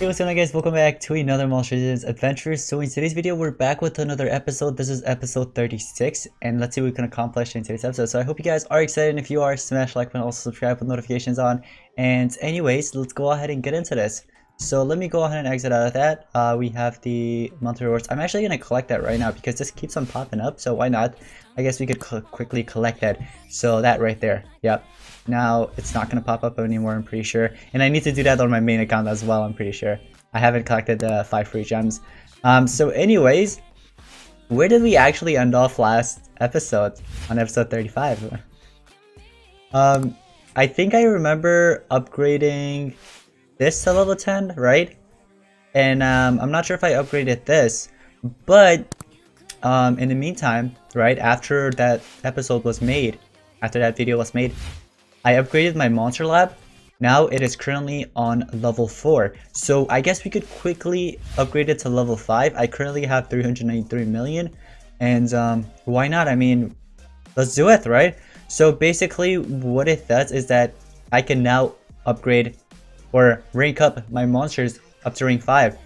Hey what's going on guys, welcome back to another Monster Adventure. So in today's video, we're back with another episode. This is episode 36, and let's see what we can accomplish in today's episode. So I hope you guys are excited, and if you are, smash like button, also subscribe with notifications on. And anyways, let's go ahead and get into this. So let me go ahead and exit out of that. Uh, we have the monthly rewards. I'm actually going to collect that right now because this keeps on popping up, so why not? I guess we could quickly collect that. So that right there, yep. Now it's not going to pop up anymore, I'm pretty sure. And I need to do that on my main account as well, I'm pretty sure. I haven't collected the 5 free gems. Um, so anyways, where did we actually end off last episode? On episode 35? um, I think I remember upgrading this to level 10, right? And um, I'm not sure if I upgraded this, but um, in the meantime, right, after that episode was made, after that video was made, I upgraded my monster lab. Now it is currently on level 4. So I guess we could quickly upgrade it to level 5. I currently have 393 million. And um, why not? I mean, let's do it, right? So basically what it does is that I can now upgrade or rank up my monsters up to rank 5.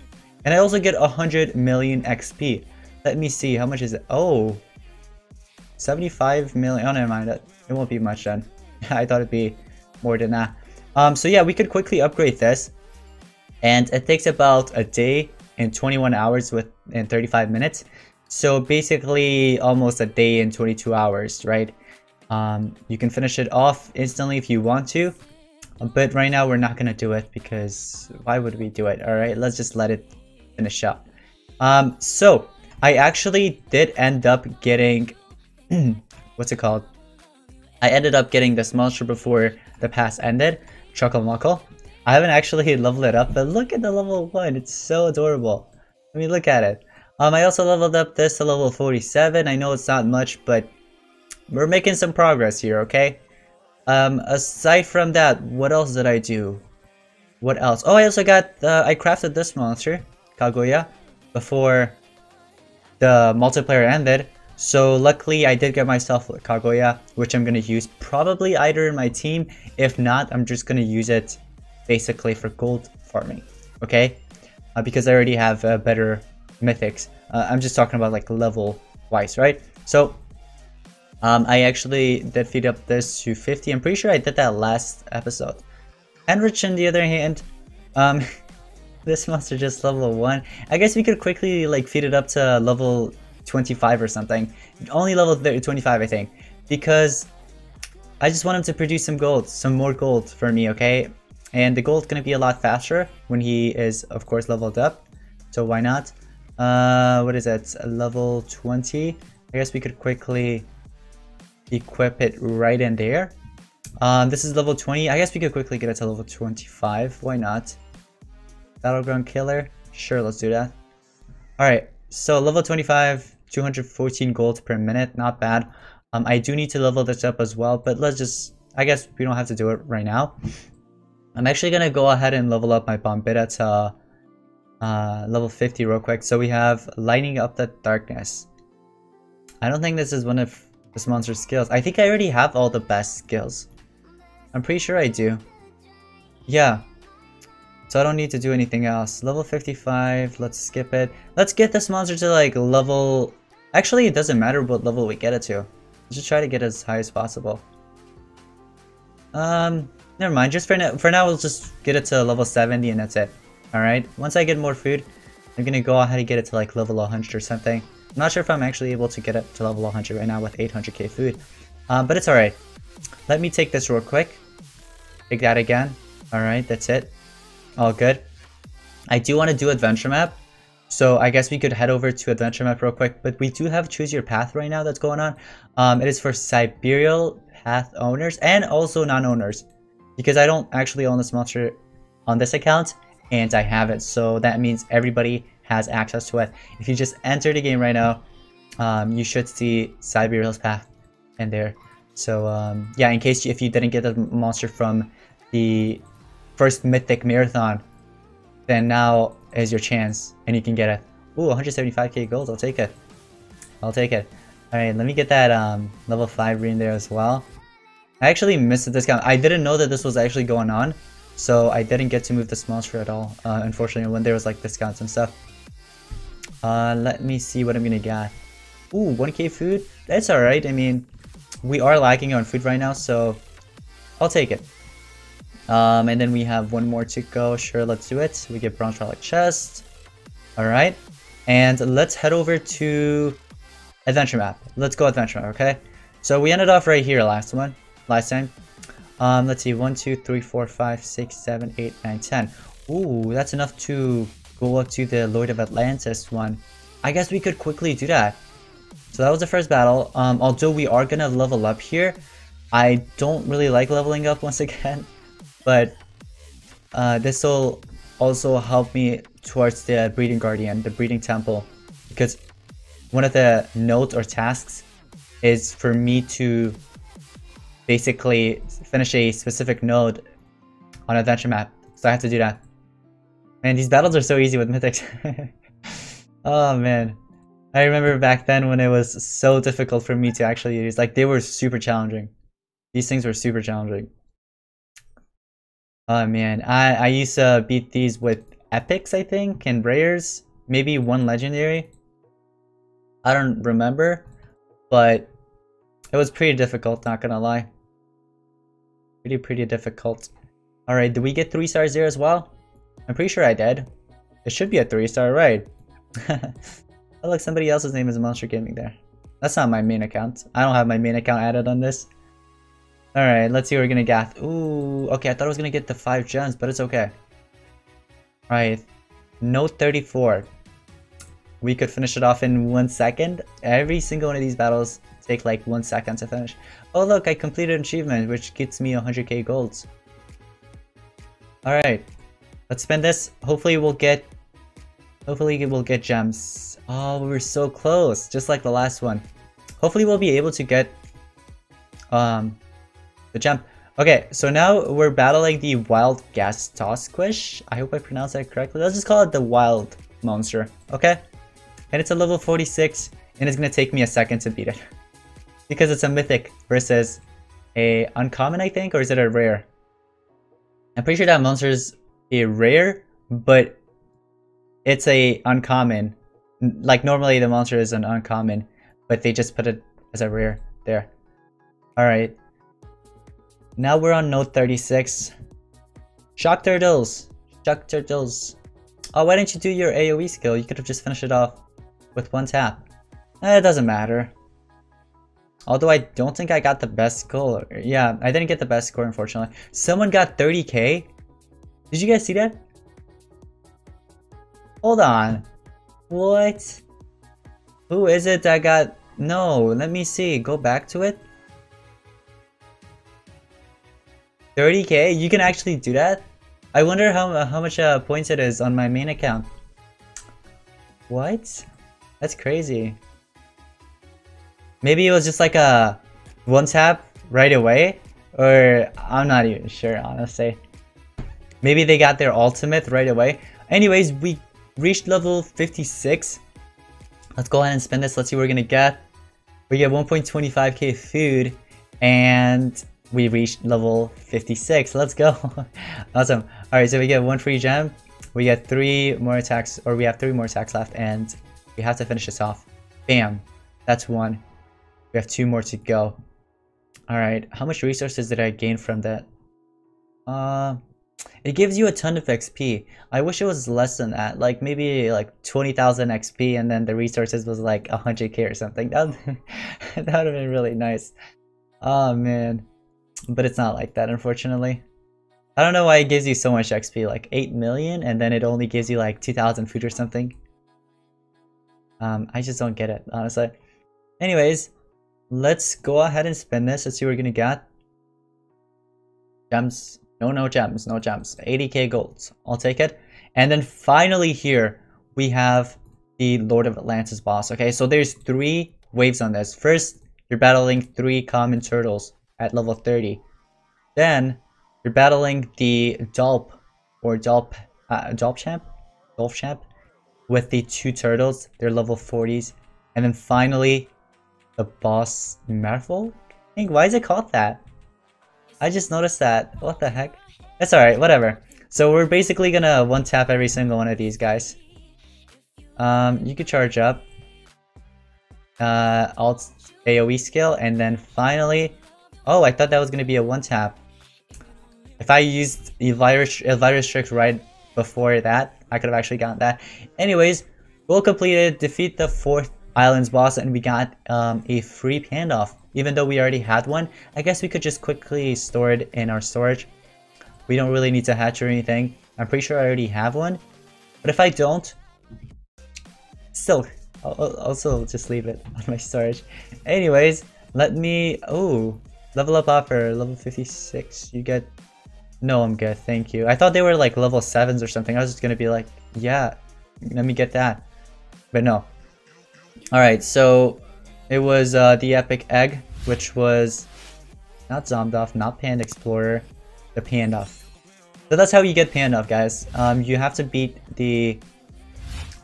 And I also get 100 million XP. Let me see, how much is it? Oh, 75 million. Oh, never mind. It won't be much then. I thought it'd be more than that. Um, so yeah, we could quickly upgrade this. And it takes about a day and 21 hours with in 35 minutes. So basically almost a day and 22 hours, right? Um, you can finish it off instantly if you want to. But right now we're not to do it because why would we do it? Alright, let's just let it finish up. Um, so I actually did end up getting, what's it called? I ended up getting this monster before the pass ended, Chuckle Muckle. I haven't actually leveled it up, but look at the level 1, it's so adorable. I mean, look at it. Um, I also leveled up this to level 47, I know it's not much, but we're making some progress here, okay? Um, aside from that, what else did I do? What else? Oh, I also got, uh, I crafted this monster, Kaguya, before the multiplayer ended. So luckily I did get myself Kaguya, which I'm going to use probably either in my team. If not, I'm just going to use it basically for gold farming. Okay? Uh, because I already have uh, better mythics. Uh, I'm just talking about like level wise, right? So um, I actually did feed up this to 50. I'm pretty sure I did that last episode. Henrich on the other hand, um, this monster just level 1. I guess we could quickly like feed it up to level 25 or something. Only level 30, 25, I think. Because I just want him to produce some gold, some more gold for me, okay? And the gold's gonna be a lot faster when he is, of course, leveled up. So why not? Uh, what is it? Level 20. I guess we could quickly equip it right in there. Um, this is level 20. I guess we could quickly get it to level 25. Why not? Battleground Killer. Sure, let's do that. Alright, so level 25, 214 gold per minute, not bad. Um, I do need to level this up as well, but let's just, I guess we don't have to do it right now. I'm actually going to go ahead and level up my Bombita to uh, level 50 real quick. So we have Lighting Up the Darkness. I don't think this is one of this monster's skills. I think I already have all the best skills. I'm pretty sure I do. Yeah. So I don't need to do anything else. Level 55, let's skip it. Let's get this monster to like level Actually, it doesn't matter what level we get it to. Let's just try to get as high as possible. Um, never mind. Just for now, for now, we'll just get it to level 70 and that's it. Alright, once I get more food, I'm gonna go ahead and get it to like level 100 or something. I'm not sure if I'm actually able to get it to level 100 right now with 800k food. Um, but it's alright. Let me take this real quick. Take that again. Alright, that's it. All good. I do want to do adventure map. So I guess we could head over to Adventure Map real quick, but we do have Choose Your Path right now that's going on. Um, it is for Siberial Path owners and also non-owners because I don't actually own this monster on this account and I have it. So that means everybody has access to it. If you just enter the game right now, um, you should see Siberial's Path in there. So um, yeah, in case you, if you didn't get the monster from the first Mythic Marathon, then now is your chance and you can get it. Ooh, 175k gold, I'll take it. I'll take it. Alright, let me get that um, level 5 green there as well. I actually missed the discount. I didn't know that this was actually going on. So I didn't get to move this monster at all, uh, unfortunately, when there was like discounts and stuff. Uh, let me see what I'm gonna get. Ooh, 1k food? That's alright, I mean, we are lacking on food right now, so I'll take it. Um, and then we have one more to go. Sure, let's do it. We get bronze relic chest. Alright. And let's head over to adventure map. Let's go adventure map, okay? So we ended off right here last one, last time. Um, let's see, 1, 2, 3, 4, 5, 6, 7, 8, 9, 10. Ooh, that's enough to go up to the Lord of Atlantis one. I guess we could quickly do that. So that was the first battle. Um, although we are gonna level up here, I don't really like leveling up once again. But uh, this will also help me towards the Breeding Guardian, the Breeding Temple. Because one of the notes or tasks is for me to basically finish a specific node on adventure map. So I have to do that. Man, these battles are so easy with mythics. oh man. I remember back then when it was so difficult for me to actually use. Like they were super challenging. These things were super challenging. Oh man, I, I used to beat these with epics, I think, and rares. Maybe one legendary. I don't remember, but it was pretty difficult, not gonna lie. Pretty, pretty difficult. Alright, did we get 3 stars there as well? I'm pretty sure I did. It should be a 3 star, right? oh look, somebody else's name is Monster Gaming there. That's not my main account. I don't have my main account added on this. Alright, let's see what we're gonna get. Ooh, okay, I thought I was gonna get the 5 gems, but it's okay. Alright, node 34. We could finish it off in one second. Every single one of these battles take like one second to finish. Oh look, I completed an achievement, which gets me 100k golds. Alright, let's spend this. Hopefully we'll get... Hopefully we'll get gems. Oh, we were so close, just like the last one. Hopefully we'll be able to get... Um, the gem. Okay, so now we're battling the Wild Gastoskish. I hope I pronounced that correctly. Let's just call it the Wild Monster, okay? And it's a level 46, and it's gonna take me a second to beat it. because it's a mythic versus a uncommon, I think, or is it a rare? I'm pretty sure that monster is a rare, but it's a uncommon. Like normally the monster is an uncommon, but they just put it as a rare there. Alright. Now we're on node 36. Shock Turtles. Shock Turtles. Oh, why didn't you do your AoE skill? You could have just finished it off with one tap. Eh, it doesn't matter. Although I don't think I got the best score. Yeah, I didn't get the best score, unfortunately. Someone got 30k? Did you guys see that? Hold on. What? Who is it that got... No, let me see. Go back to it. 30k? You can actually do that? I wonder how, how much uh, points it is on my main account. What? That's crazy. Maybe it was just like a one tap right away? Or I'm not even sure, honestly. Maybe they got their ultimate right away. Anyways, we reached level 56. Let's go ahead and spend this. Let's see what we're gonna get. We get 1.25k food and we reached level 56. Let's go. awesome. Alright, so we get one free gem. We get three more attacks, or we have three more attacks left, and we have to finish this off. Bam. That's one. We have two more to go. Alright, how much resources did I gain from that? Uh, it gives you a ton of XP. I wish it was less than that, like maybe like 20,000 XP and then the resources was like 100k or something. That would, that would have been really nice. Oh man but it's not like that unfortunately. I don't know why it gives you so much XP, like 8 million, and then it only gives you like 2,000 food or something. Um, I just don't get it, honestly. Anyways, let's go ahead and spin this. Let's see what we're gonna get. Gems. No, no gems, no gems. 80k golds. I'll take it. And then finally here, we have the Lord of Atlantis boss. Okay, so there's three waves on this. First, you're battling three common turtles at level 30. Then you're battling the Dolp or Dolp uh, Dolp champ, Dolph champ with the two turtles. They're level 40s, and then finally the boss Merfolk. I think why is it called that? I just noticed that. What the heck? That's alright, whatever. So we're basically gonna one tap every single one of these guys. Um, you could charge up. Uh, alt AoE skill, and then finally... Oh, I thought that was gonna be a one tap. If I used Elvira, Elvira Trick right before that, I could have actually gotten that. Anyways, goal completed, defeat the fourth islands boss, and we got um, a free Pandoff. Even though we already had one, I guess we could just quickly store it in our storage. We don't really need to hatch or anything. I'm pretty sure I already have one. But if I don't, still, I'll, I'll also just leave it on my storage. Anyways, let me... Oh, level up offer, level 56. You get... No, I'm good, thank you. I thought they were like level 7s or something. I was just gonna be like, yeah, let me get that. But no. Alright, so it was uh, the Epic Egg, which was not Zomdoff, not Panda Explorer, the Pandoff. So that's how you get Pandoff, guys. Um, you have to beat the...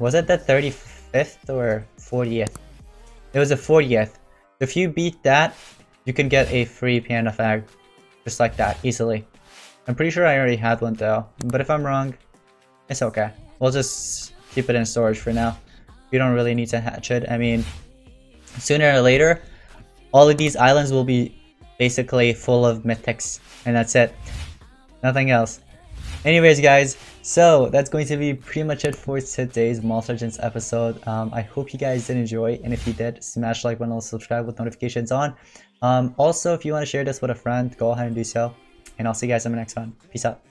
Was it the 35th or 40th? It was the 40th. If you beat that, you can get a free Pandoff egg. Just like that, easily. I'm pretty sure I already had one though. But if I'm wrong, it's okay. We'll just keep it in storage for now. You don't really need to hatch it. I mean, sooner or later, all of these islands will be basically full of mythics. And that's it. Nothing else. Anyways, guys, so that's going to be pretty much it for today's Monster Legends episode. Um, I hope you guys did enjoy, and if you did, smash like button, also subscribe with notifications on. Um, also, if you want to share this with a friend, go ahead and do so, and I'll see you guys in the next one. Peace out.